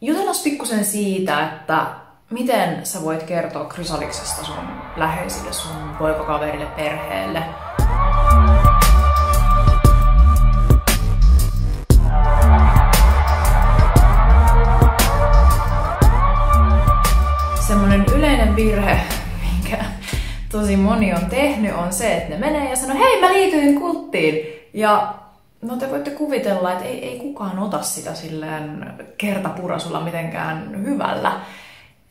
jutellaan pikkusen siitä, että miten sä voit kertoa Krysaliksesta sun läheisille, sun poikakaverille, perheelle. Semmoinen yleinen virhe, minkä tosi moni on tehnyt, on se, että ne menee ja sanoo, hei mä liityin kulttiin. Ja No te voitte kuvitella, että ei, ei kukaan ota sitä silleen kertapurasulla mitenkään hyvällä.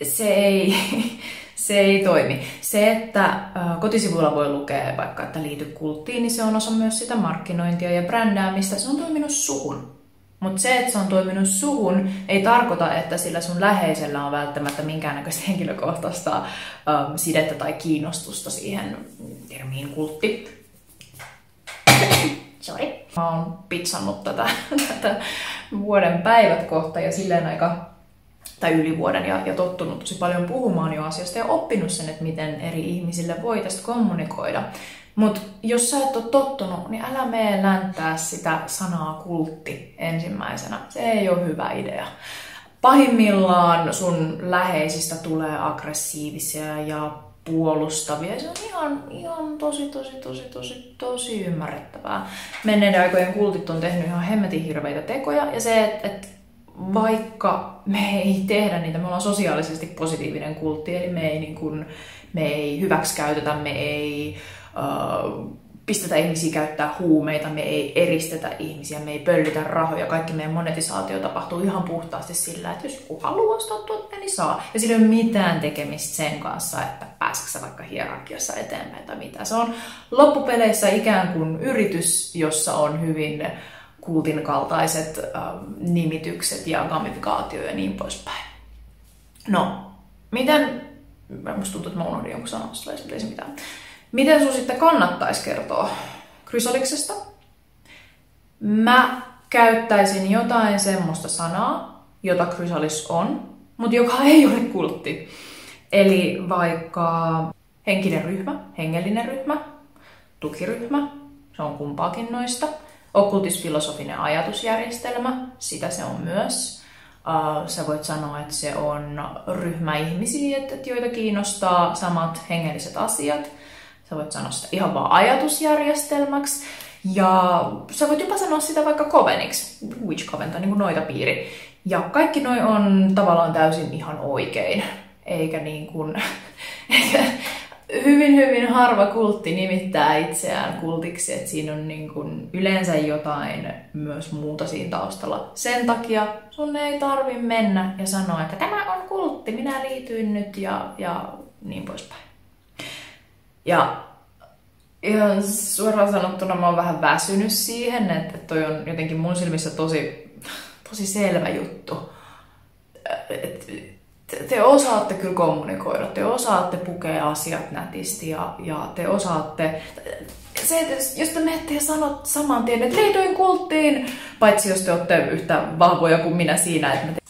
Se ei, se ei toimi. Se, että kotisivuilla voi lukea vaikka, että liity kulttiin, niin se on osa myös sitä markkinointia ja brändäämistä. Se on toiminut suhun. Mutta se, että se on toiminut suhun, ei tarkoita, että sillä sun läheisellä on välttämättä minkäännäköistä henkilökohtaista ähm, sidettä tai kiinnostusta siihen termiin kultti. Sorry. Mä oon pizzannut tätä, tätä vuoden päivät kohta ja silleen aika tai yli vuoden ja, ja tottunut tosi paljon puhumaan jo asiasta ja oppinut sen, että miten eri ihmisille voi tästä kommunikoida. Mutta jos sä et ole tottunut, niin älä mene läntää sitä sanaa kultti ensimmäisenä. Se ei ole hyvä idea. Pahimmillaan sun läheisistä tulee aggressiivisia ja puolustavia. Se on ihan, ihan tosi, tosi, tosi, tosi, tosi ymmärrettävää. Menneiden aikojen kultit on tehnyt ihan hemmetin hirveitä tekoja ja se, että et vaikka me ei tehdä niitä, me ollaan sosiaalisesti positiivinen kultti, eli me ei, niin kun, me ei hyväksikäytetä, me ei uh, pistetä ihmisiä käyttää huumeita, me ei eristetä ihmisiä, me ei pöllitä rahoja, kaikki meidän monetisaatio tapahtuu ihan puhtaasti sillä, että jos joku haluaa ostaa tuotteen, niin saa. Ja sillä ei ole mitään tekemistä sen kanssa, että pääseekö vaikka hierarkiassa eteenpäin tai mitä. Se on loppupeleissä ikään kuin yritys, jossa on hyvin kultin kaltaiset äh, nimitykset ja gamifikaatio ja niin poispäin. No, miten, musta tuntuu, että mä unohdin jonkun sanoa, ei se mitään. Miten sun sitten kannattaisi kertoa krysoliksesta? Mä käyttäisin jotain semmoista sanaa, jota krysolis on, mutta joka ei ole kultti. Eli vaikka henkinen ryhmä, hengellinen ryhmä, tukiryhmä, se on kumpaakin noista. Okkultisfilosofinen ajatusjärjestelmä, sitä se on myös. Sä voit sanoa, että se on ryhmä ihmisiä, joita kiinnostaa samat hengelliset asiat. Sä voit sanoa sitä ihan vaan ajatusjärjestelmäksi. Ja sä voit jopa sanoa sitä vaikka koveniksi, witch coven tai niin noita piiri. Ja kaikki noi on tavallaan täysin ihan oikein. Eikä niin kuin, hyvin hyvin harva kultti nimittää itseään kultiksi, että siinä on niin kuin yleensä jotain myös muuta siinä taustalla. Sen takia sun ei tarvi mennä ja sanoa, että tämä on kultti, minä liityin nyt ja, ja niin poispäin. Ja ihan suoraan sanottuna mä oon vähän väsynyt siihen, että toi on jotenkin mun silmissä tosi, tosi selvä juttu. Et, te, te osaatte kyllä kommunikoida, te osaatte pukea asiat nätisti ja, ja te osaatte... Se, että jos te menette ja sanot saman tien, että liityin kulttiin, paitsi jos te olette yhtä vahvoja kuin minä siinä, että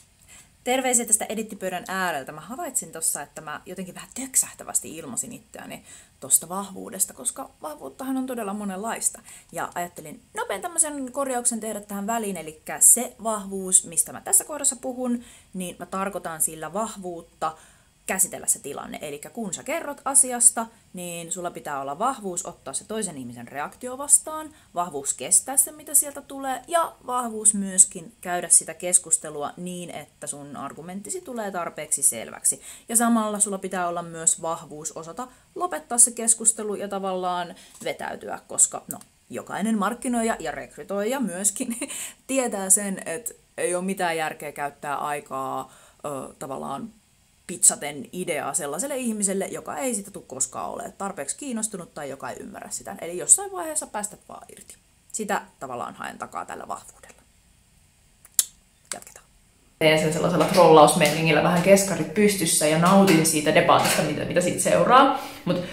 Terveisiä tästä edittipöydän ääreltä. Mä havaitsin tuossa, että mä jotenkin vähän töksähtävästi ilmasin itseäni tuosta vahvuudesta, koska vahvuuttahan on todella monenlaista. Ja ajattelin nopean tämmöisen korjauksen tehdä tähän väliin, eli se vahvuus, mistä mä tässä kohdassa puhun, niin mä tarkoitan sillä vahvuutta, käsitellä se tilanne. Eli kun sä kerrot asiasta, niin sulla pitää olla vahvuus ottaa se toisen ihmisen reaktio vastaan, vahvuus kestää se, mitä sieltä tulee, ja vahvuus myöskin käydä sitä keskustelua niin, että sun argumenttisi tulee tarpeeksi selväksi. Ja samalla sulla pitää olla myös vahvuus osata lopettaa se keskustelu ja tavallaan vetäytyä, koska no, jokainen markkinoija ja rekrytoija myöskin tietää sen, että ei ole mitään järkeä käyttää aikaa ö, tavallaan pitsaten ideaa sellaiselle ihmiselle, joka ei sitä tule koskaan ole tarpeeksi kiinnostunut tai joka ei ymmärrä sitä. Eli jossain vaiheessa päästät vaan irti. Sitä tavallaan haen takaa tällä vahvuudella. Jatketaan. Teen sen sellaisella trollausmeiningillä vähän keskarit pystyssä ja nautin siitä debatista, mitä, mitä siitä seuraa. Mutta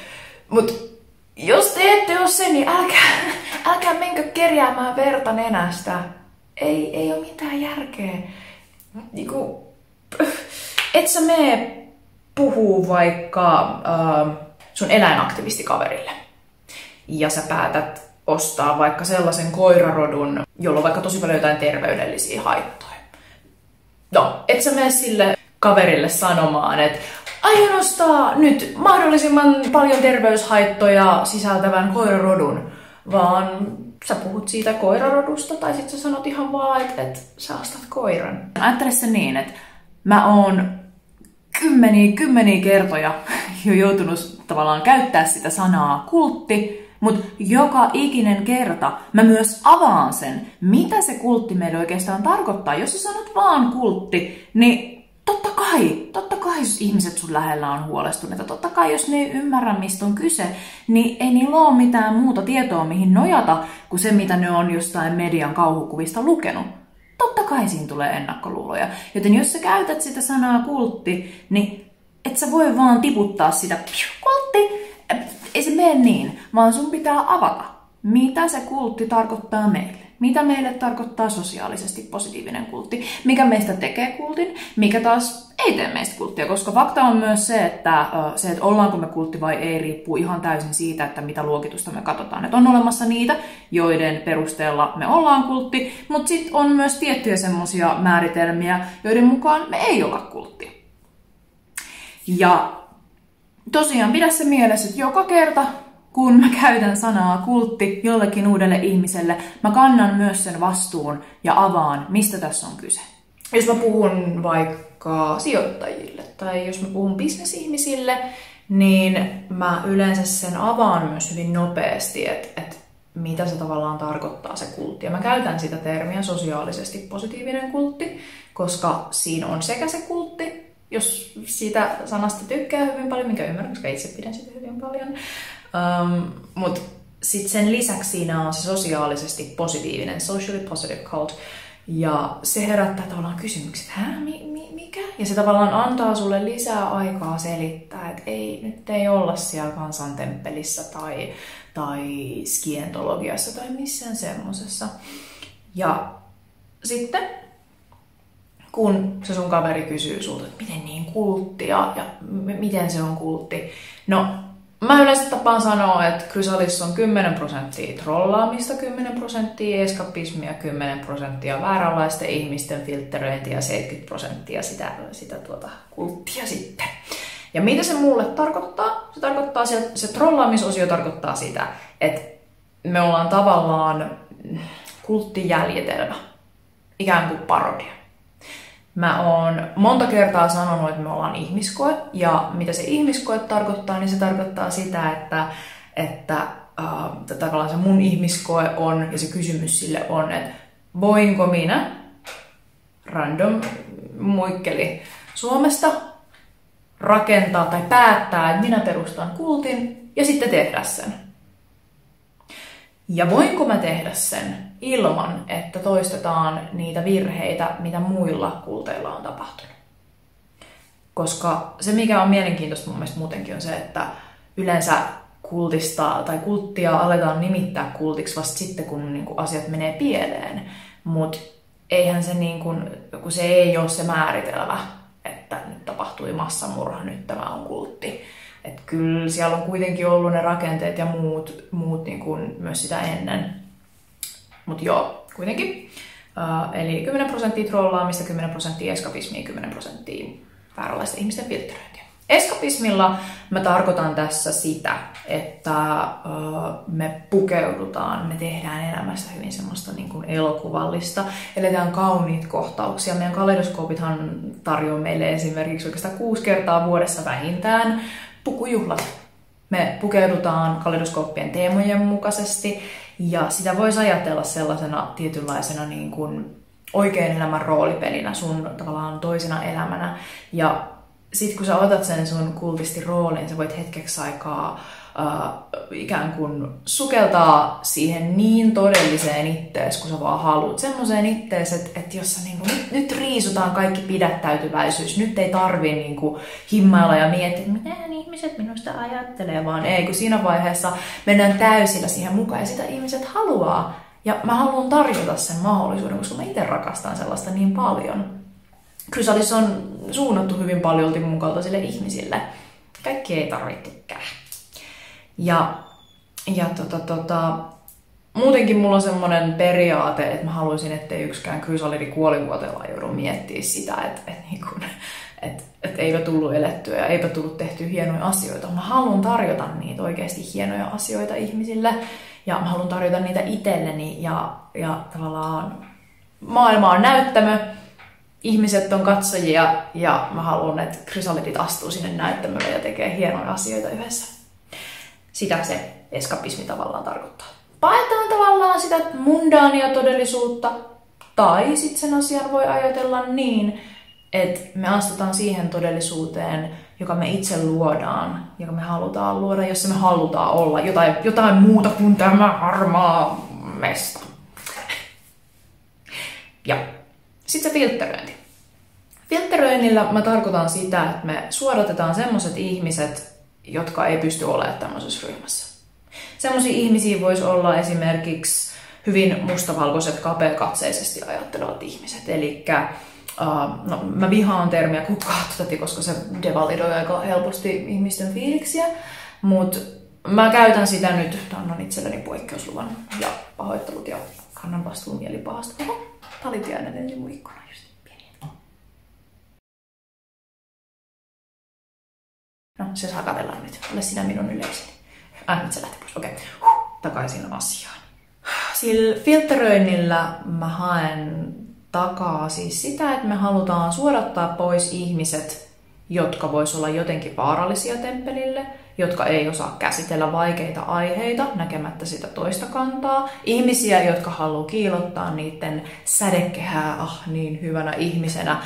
mut, jos te ette ole se, niin älkää, älkää menkö kerjäämään verta nenästä. Ei, ei ole mitään järkeä. Niinku, et sä mene puhuu vaikka äh, sun eläinaktivistikaverille ja sä päätät ostaa vaikka sellaisen koirarodun, jolla on vaikka tosi paljon jotain terveydellisiä haittoja. No, et sä mene sille kaverille sanomaan, että aion ostaa nyt mahdollisimman paljon terveyshaittoja sisältävän koirarodun, vaan sä puhut siitä koirarodusta tai sitten sä sanot ihan vaan, että, että sä ostat koiran. Ajattele se niin, että mä oon kymmeniä, kymmeniä kertoja jo joutunut tavallaan käyttää sitä sanaa kultti, mutta joka ikinen kerta mä myös avaan sen, mitä se kultti meille oikeastaan tarkoittaa. Jos sä sanot vaan kultti, niin totta kai, totta kai jos ihmiset sun lähellä on huolestuneita, totta kai jos ne ei ymmärrä, mistä on kyse, niin ei niillä ole mitään muuta tietoa, mihin nojata, kuin se, mitä ne on jostain median kauhukuvista lukenut. Kai siinä tulee ennakkoluuloja. Joten jos sä käytät sitä sanaa kultti, niin et sä voi vaan tiputtaa sitä kultti. Ei se mene niin, vaan sun pitää avata, mitä se kultti tarkoittaa meille. Mitä meille tarkoittaa sosiaalisesti positiivinen kultti? Mikä meistä tekee kultin? Mikä taas ei tee meistä kulttia? Koska fakta on myös se, että se, että ollaanko me kultti vai ei, riippuu ihan täysin siitä, että mitä luokitusta me katsotaan. Että on olemassa niitä, joiden perusteella me ollaan kultti, mutta sitten on myös tiettyjä semmoisia määritelmiä, joiden mukaan me ei olla kultti. Ja tosiaan pidä se mielessä, että joka kerta kun mä käytän sanaa kultti jollekin uudelle ihmiselle, mä kannan myös sen vastuun ja avaan, mistä tässä on kyse. Jos mä puhun vaikka sijoittajille tai jos mä puhun bisnesihmisille, niin mä yleensä sen avaan myös hyvin nopeasti, että, että mitä se tavallaan tarkoittaa se kultti. Ja mä käytän sitä termiä sosiaalisesti positiivinen kultti, koska siinä on sekä se kultti, jos siitä sanasta tykkää hyvin paljon, minkä ymmärrän, koska itse pidän sitä hyvin paljon, Um, Mutta sitten sen lisäksi siinä on se sosiaalisesti positiivinen, socially positive cult, ja se herättää tavallaan kysymykset, hä, mi, mi, mikä? Ja se tavallaan antaa sulle lisää aikaa selittää, että ei, nyt ei olla siellä kansantemppelissä tai, tai skientologiassa tai missään semmosessa. Ja sitten kun se sun kaveri kysyy sulta, että miten niin kultti ja, m- miten se on kultti, no Mä yleensä tapaan sanoa, että Chrysalis on 10 prosenttia trollaamista, 10 prosenttia eskapismia, 10 prosenttia vääränlaisten ihmisten filtteröintiä ja 70 prosenttia sitä, sitä tuota kulttia sitten. Ja mitä se mulle tarkoittaa? Se tarkoittaa, se, se trollaamisosio tarkoittaa sitä, että me ollaan tavallaan kulttijäljetelmä, ikään kuin parodia. Mä oon monta kertaa sanonut, että me ollaan ihmiskoe, ja mitä se ihmiskoe tarkoittaa, niin se tarkoittaa sitä, että, että äh, tavallaan se mun ihmiskoe on, ja se kysymys sille on, että voinko minä, random muikkeli Suomesta, rakentaa tai päättää, että minä perustan kultin, ja sitten tehdä sen. Ja voinko mä tehdä sen ilman, että toistetaan niitä virheitä, mitä muilla kulteilla on tapahtunut? Koska se, mikä on mielenkiintoista mun mielestä muutenkin, on se, että yleensä kultista tai kulttia aletaan nimittää kultiksi vasta sitten, kun niin kuin asiat menee pieleen. Mutta eihän se, niin kuin, kun se ei ole se määritelmä, että nyt tapahtui massamurha, nyt tämä on kultti että kyllä siellä on kuitenkin ollut ne rakenteet ja muut, muut niin kuin myös sitä ennen. Mutta joo, kuitenkin. Uh, eli 10 prosenttia trollaamista, 10 prosenttia eskapismia, 10 prosenttia vääränlaista ihmisten filtteröintiä. Eskapismilla mä tarkoitan tässä sitä, että uh, me pukeudutaan, me tehdään elämästä hyvin semmoista niin kuin elokuvallista, eletään kauniit kohtauksia. Meidän kaleidoskoopithan tarjoaa meille esimerkiksi oikeastaan kuusi kertaa vuodessa vähintään pukujuhlat. Me pukeudutaan kaleidoskooppien teemojen mukaisesti ja sitä voisi ajatella sellaisena tietynlaisena niin kuin oikean elämän roolipelinä, sun tavallaan toisena elämänä. Ja sitten kun sä otat sen sun kultisti rooliin, sä voit hetkeksi aikaa äh, ikään kuin sukeltaa siihen niin todelliseen ittees, kun sä vaan haluat. Semmoiseen ittees, että, että jos sä niin kuin, nyt, nyt riisutaan kaikki pidättäytyväisyys, nyt ei tarvi niin kuin, himmailla ja miettiä, mitä ihmiset minusta ajattelee, vaan ei, kun siinä vaiheessa mennään täysillä siihen mukaan ja sitä ihmiset haluaa. Ja mä haluan tarjota sen mahdollisuuden, koska mä itse rakastan sellaista niin paljon. Chrysalis on suunnattu hyvin paljon mun kaltaisille ihmisille. Kaikki ei tarvitse tykkää. Ja, ja tota, tota, muutenkin mulla on semmoinen periaate, että mä haluaisin, ettei yksikään krysalidi kuolivuoteella joudu miettiä sitä, että, että, niin kun, että, että eipä tullut elettyä ja eipä tullut tehty hienoja asioita. Mä haluan tarjota niitä oikeasti hienoja asioita ihmisille ja mä haluan tarjota niitä itselleni ja, ja tavallaan maailma on näyttämö, ihmiset on katsojia ja mä haluan, että krysalidit astuu sinne näyttämölle ja tekee hienoja asioita yhdessä. Sitä se eskapismi tavallaan tarkoittaa. Paetaan tavallaan sitä mundaania todellisuutta, tai sitten sen asian voi ajatella niin, että me astutaan siihen todellisuuteen, joka me itse luodaan, joka me halutaan luoda, jossa me halutaan olla jotain, jotain muuta kuin tämä harmaa mesta. Ja sitten se filtteröinti. Filtteröinnillä mä tarkoitan sitä, että me suodatetaan semmoset ihmiset, jotka ei pysty olemaan tämmöisessä ryhmässä. Semmoisia ihmisiä voisi olla esimerkiksi hyvin mustavalkoiset, kapeakatseisesti ajattelevat ihmiset. Eli uh, no, mä vihaan termiä kukkahattati, koska se devalidoi aika helposti ihmisten fiiliksiä, mutta mä käytän sitä nyt, annan itselleni poikkeusluvan ja pahoittelut ja kannan vastuun mielipahasta. Oho, tää oli pienen se saa katella nyt. Ole sinä minun yleisöni. Äh, nyt se lähti pois. Okei, okay. huh, takaisin asiaan. Sillä filteröinnillä mä haen takaa siis sitä, että me halutaan suodattaa pois ihmiset, jotka vois olla jotenkin vaarallisia temppelille, jotka ei osaa käsitellä vaikeita aiheita näkemättä sitä toista kantaa. Ihmisiä, jotka haluaa kiilottaa niiden sädekehää ah, niin hyvänä ihmisenä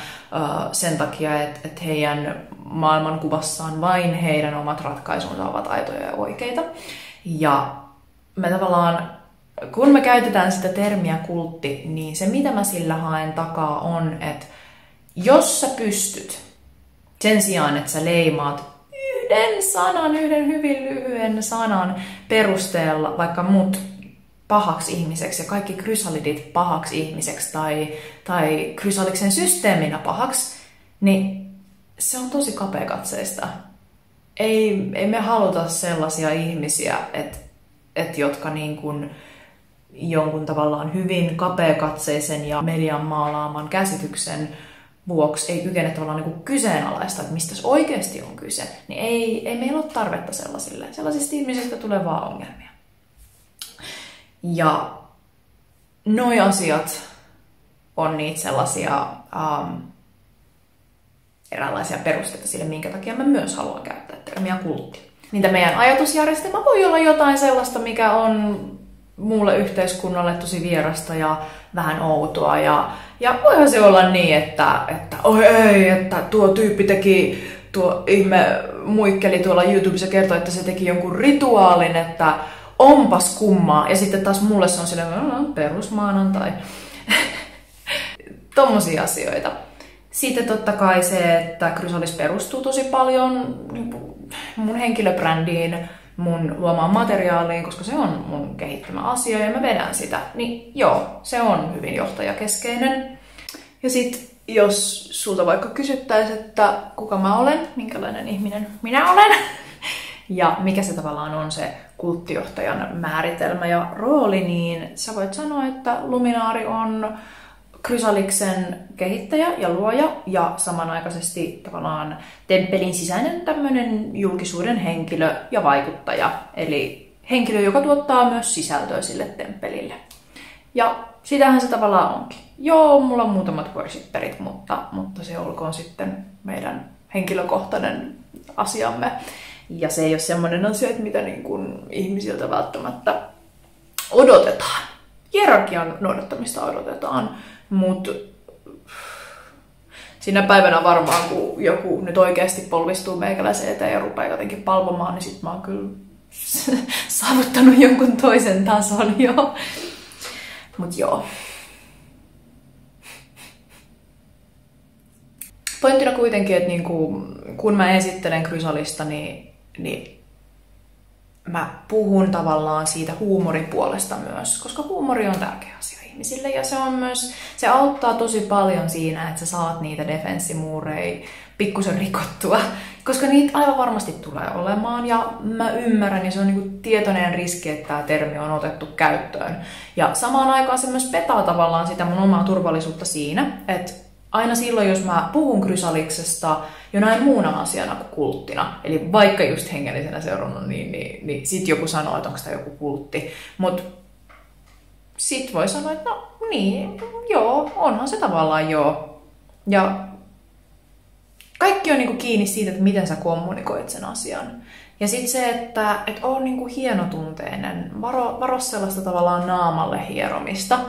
sen takia, että, että heidän maailmankuvassaan vain heidän omat ratkaisunsa ovat aitoja ja oikeita. Ja me tavallaan kun me käytetään sitä termiä kultti, niin se mitä mä sillä haen takaa on, että jos sä pystyt sen sijaan, että sä leimaat yhden sanan, yhden hyvin lyhyen sanan perusteella vaikka mut pahaksi ihmiseksi ja kaikki krysalidit pahaksi ihmiseksi tai, tai krysaliksen systeeminä pahaksi, niin se on tosi kapeakatseista. Ei, ei me haluta sellaisia ihmisiä, että et, jotka niin kuin jonkun tavallaan hyvin kapeakatseisen ja median maalaaman käsityksen vuoksi ei kykene tavallaan niin kyseenalaista, että mistä oikeasti on kyse, niin ei, ei meillä ole tarvetta sellaisille. Sellaisista ihmisistä tulee vaan ongelmia. Ja noi asiat on niitä sellaisia um, eräänlaisia perusteita sille, minkä takia mä myös haluan käyttää termiä kultti. Niitä meidän ajatusjärjestelmä voi olla jotain sellaista, mikä on muulle yhteiskunnalle tosi vierasta ja vähän outoa. Ja, ja voihan se olla niin, että, että oi ei, että tuo tyyppi teki, tuo ihme muikkeli tuolla YouTubessa kertoi, että se teki jonkun rituaalin, että onpas kummaa. Ja sitten taas mulle se on silleen, no, perusmaanantai. Tommosia asioita. Sitten totta kai se, että Chrysalis perustuu tosi paljon niin mun henkilöbrändiin, mun luomaan materiaaliin, koska se on mun kehittämä asia ja mä vedän sitä. Niin joo, se on hyvin johtajakeskeinen. Ja sit jos sulta vaikka kysyttäisiin, että kuka mä olen, minkälainen ihminen minä olen, ja mikä se tavallaan on se kulttijohtajan määritelmä ja rooli, niin sä voit sanoa, että Luminaari on Krysaliksen kehittäjä ja luoja ja samanaikaisesti tavallaan temppelin sisäinen tämmöinen julkisuuden henkilö ja vaikuttaja. Eli henkilö, joka tuottaa myös sisältöä sille temppelille. Ja sitähän se tavallaan onkin. Joo, mulla on muutamat worshipperit, mutta, mutta se olkoon sitten meidän henkilökohtainen asiamme. Ja se ei ole semmoinen asia, että mitä niin kuin ihmisiltä välttämättä odotetaan. Hierarkian noudattamista odotetaan, mutta siinä päivänä varmaan, kun joku nyt oikeasti polvistuu meikäläisen eteen ja rupeaa jotenkin palvomaan, niin sitten mä oon kyllä saavuttanut jonkun toisen tason jo. Mut joo. Pointtina kuitenkin, että niinku, kun mä esittelen Krysalista, niin, niin mä puhun tavallaan siitä huumoripuolesta myös, koska huumori on tärkeä asia ihmisille. Ja se on myös, se auttaa tosi paljon siinä, että sä saat niitä defenssimuureja pikkusen rikottua, koska niitä aivan varmasti tulee olemaan. Ja mä ymmärrän, ja se on niinku tietoinen riski, että tämä termi on otettu käyttöön. Ja samaan aikaan se myös petaa tavallaan sitä mun omaa turvallisuutta siinä, että aina silloin, jos mä puhun krysaliksesta jonain muuna asiana kuin kulttina, eli vaikka just hengellisenä seurannut, niin, niin, niin sit joku sanoo, että onko tämä joku kultti. Mutta sit voi sanoa, että no niin, joo, onhan se tavallaan joo. Ja kaikki on niinku kiinni siitä, että miten sä kommunikoit sen asian. Ja sitten se, että et on niinku hienotunteinen, varo, varo sellaista tavallaan naamalle hieromista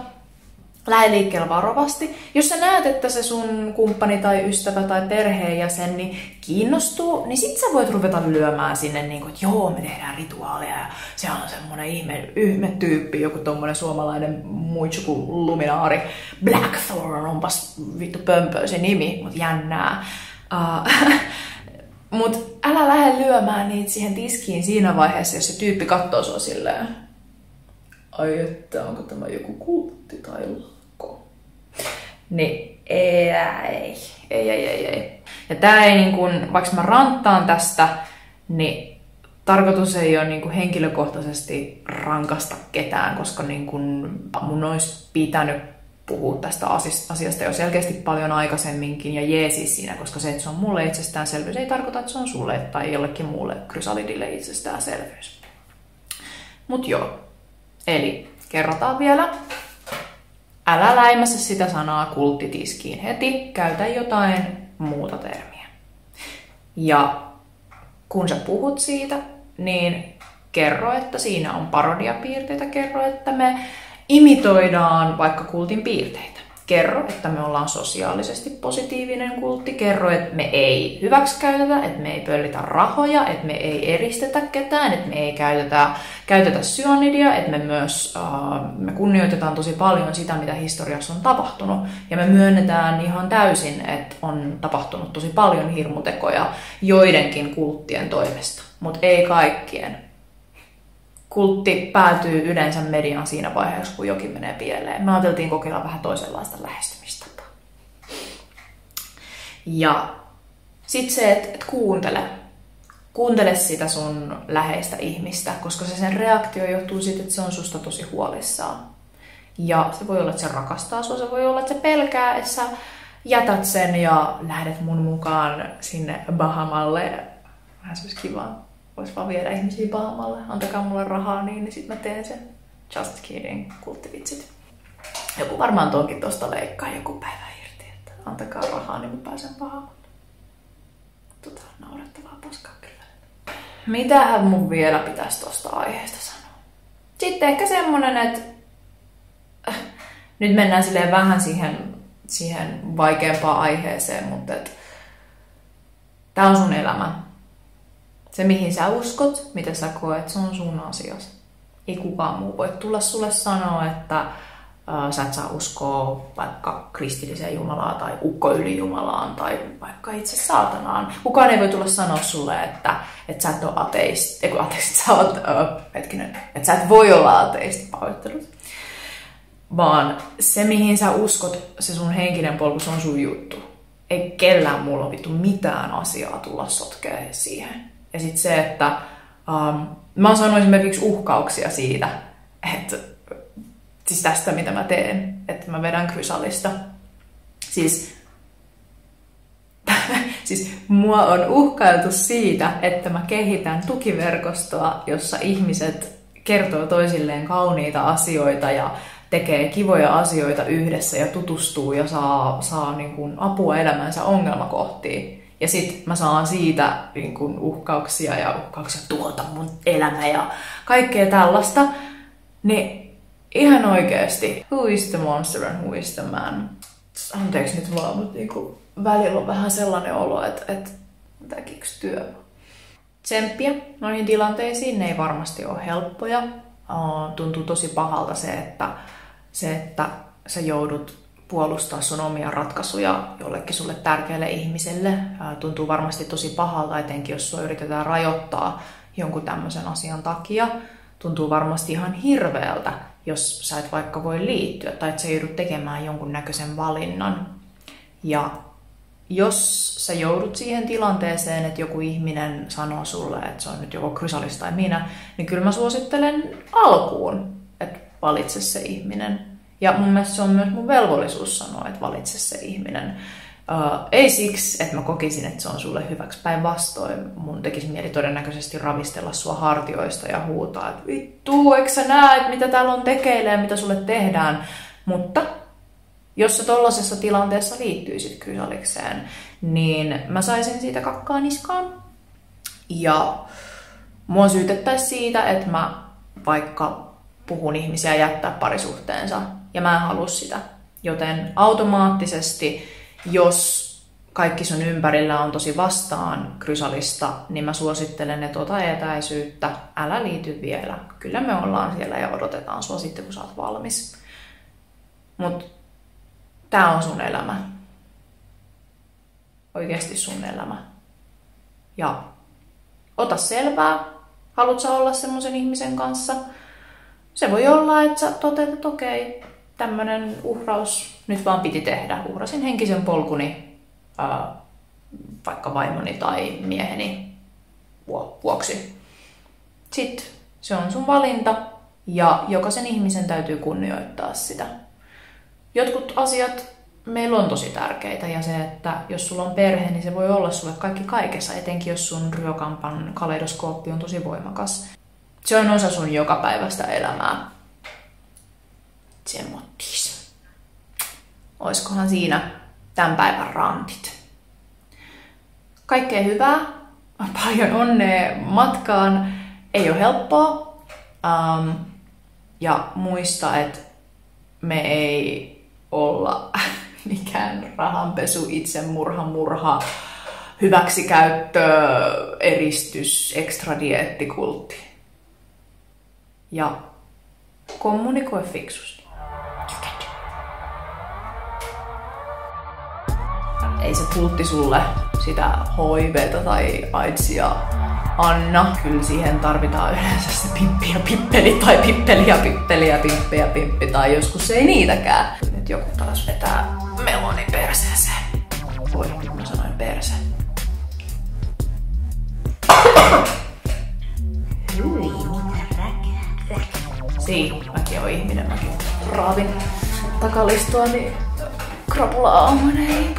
lähde liikkeelle varovasti. Jos sä näet, että se sun kumppani tai ystävä tai perheenjäsen niin kiinnostuu, niin sit sä voit ruveta lyömään sinne, niin kuin, että joo, me tehdään rituaaleja ja se on semmonen ihme, ihme tyyppi, joku tommonen suomalainen muitsuku luminaari. Blackthorn, onpas vittu pömpö se nimi, mutta jännää. Uh, Mut älä lähde lyömään niitä siihen tiskiin siinä vaiheessa, jos se tyyppi katsoo sua silleen. Ai että, onko tämä joku kultti tai niin ei, ei, ei, ei, ei. Ja tää ei niin kun, vaikka mä ranttaan tästä, niin tarkoitus ei ole niin kuin henkilökohtaisesti rankasta ketään, koska niin kuin mun olisi pitänyt puhua tästä asiasta jo selkeästi paljon aikaisemminkin ja jeesi siinä, koska se, että se on mulle itsestäänselvyys, ei tarkoita, että se on sulle tai jollekin muulle krysalidille itsestäänselvyys. Mut joo, eli kerrotaan vielä. Älä läimässä sitä sanaa kulttitiskiin heti, käytä jotain muuta termiä. Ja kun sä puhut siitä, niin kerro, että siinä on parodiapiirteitä, kerro, että me imitoidaan vaikka kultin piirteitä. Kerro, että me ollaan sosiaalisesti positiivinen kultti. Kerro, että me ei hyväksikäytetä, että me ei pöllitä rahoja, että me ei eristetä ketään, että me ei käytetä, käytetä syanidia, että me myös uh, me kunnioitetaan tosi paljon sitä, mitä historiassa on tapahtunut. Ja me myönnetään ihan täysin, että on tapahtunut tosi paljon hirmutekoja joidenkin kulttien toimesta, mutta ei kaikkien kultti päätyy yleensä mediaan siinä vaiheessa, kun jokin menee pieleen. Me ajateltiin kokeilla vähän toisenlaista lähestymistapaa. Ja sitten se, että et kuuntele. Kuuntele sitä sun läheistä ihmistä, koska se sen reaktio johtuu siitä, että se on susta tosi huolissaan. Ja se voi olla, että se rakastaa sua, se voi olla, että se pelkää, että sä jätät sen ja lähdet mun mukaan sinne Bahamalle. Vähän se olisi kiva vois vaan viedä ihmisiä Bahamalle, antakaa mulle rahaa niin, niin sit mä teen sen. Just kidding, kulttivitsit. Joku varmaan tuonkin tosta leikkaa joku päivä irti, että antakaa rahaa, niin mä pääsen Bahamalle. Tota, naurettavaa paskaa kyllä. Mitähän mun vielä pitäisi tosta aiheesta sanoa? Sitten ehkä semmonen, että nyt mennään silleen vähän siihen, siihen vaikeampaan aiheeseen, mutta että tää on sun elämä se, mihin sä uskot, mitä sä koet, se on sun asias. Ei kukaan muu voi tulla sulle sanoa, että uh, sä et saa uskoa vaikka kristilliseen Jumalaan tai ukko Jumalaan tai vaikka itse saatanaan. Kukaan ei voi tulla sanoa sulle, että, että sä et ole ateisti, ei ateisti, sä oot, uh, hetkinen, että sä et voi olla ateisti, pahoittelut. Vaan se, mihin sä uskot, se sun henkinen polku, se on sun juttu. Ei kellään mulla vittu mitään asiaa tulla sotkeen siihen. Ja sitten se, että um, mä oon saanut esimerkiksi uhkauksia siitä, että siis tästä mitä mä teen, että mä vedän krysalista. Siis, siis mua on uhkailtu siitä, että mä kehitän tukiverkostoa, jossa ihmiset kertoo toisilleen kauniita asioita ja tekee kivoja asioita yhdessä ja tutustuu ja saa, saa niin kuin apua elämänsä ongelmakohtiin. Ja sitten mä saan siitä niin kun, uhkauksia ja uhkauksia tuolta mun elämä ja kaikkea tällaista. Niin ihan oikeasti, who is the monster and who is the man? Anteeksi nyt vaan, mutta niin kun, välillä on vähän sellainen olo, että, että tekiekö työ? Tsemppiä noihin tilanteisiin, ne ei varmasti ole helppoja. Tuntuu tosi pahalta se, että, se, että sä joudut puolustaa sun omia ratkaisuja jollekin sulle tärkeälle ihmiselle. Tuntuu varmasti tosi pahalta, etenkin jos sua yritetään rajoittaa jonkun tämmöisen asian takia. Tuntuu varmasti ihan hirveältä, jos sä et vaikka voi liittyä tai että sä joudut tekemään jonkun näköisen valinnan. Ja jos sä joudut siihen tilanteeseen, että joku ihminen sanoo sulle, että se on nyt joko Krysalis tai minä, niin kyllä mä suosittelen alkuun, että valitse se ihminen. Ja mun mielestä se on myös mun velvollisuus sanoa, että valitse se ihminen. Uh, ei siksi, että mä kokisin, että se on sulle hyväksi. Päinvastoin mun tekisi mieli todennäköisesti ravistella sua hartioista ja huutaa, että vittu, eikö sä näe, mitä täällä on tekeillä ja mitä sulle tehdään. Mutta jos sä tollasessa tilanteessa liittyisit krysalikseen, niin mä saisin siitä kakkaa niskaan. Ja mua syytettäisiin siitä, että mä vaikka puhun ihmisiä jättää parisuhteensa, ja mä en halua sitä. Joten automaattisesti, jos kaikki sun ympärillä on tosi vastaan krysalista, niin mä suosittelen, että ota etäisyyttä, älä liity vielä. Kyllä me ollaan siellä ja odotetaan sua sitten, kun sä oot valmis. Mutta Tämä on sun elämä. Oikeasti sun elämä. Ja ota selvää, haluatko olla semmoisen ihmisen kanssa. Se voi olla, että sä toteat, että okei, tämmöinen uhraus nyt vaan piti tehdä. Uhrasin henkisen polkuni ää, vaikka vaimoni tai mieheni vuoksi. Sitten se on sun valinta ja jokaisen ihmisen täytyy kunnioittaa sitä jotkut asiat meillä on tosi tärkeitä ja se, että jos sulla on perhe, niin se voi olla sulle kaikki kaikessa, etenkin jos sun ryokampan kaleidoskooppi on tosi voimakas. Se on osa sun jokapäiväistä elämää. Tsemmottis. Oiskohan siinä tämän päivän rantit. Kaikkea hyvää, paljon onnea matkaan. Ei ole helppoa. Um, ja muista, että me ei olla mikään rahanpesu, itsemurha, murha, hyväksikäyttö, eristys, ekstradieettikultti. Ja kommunikoi fiksusti. Ei se kultti sulle sitä HIVtä tai AIDSia anna. Kyllä siihen tarvitaan yleensä se pimppi ja pippeli tai pippeli ja pippeli ja pimppi ja pimppi tai joskus ei niitäkään. Nyt joku taas vetää meloni perseeseen. Voi, mä sanoin perse. Siinä, mäkin on ihminen, mäkin raavin takalistua, niin krapula aamuinen ei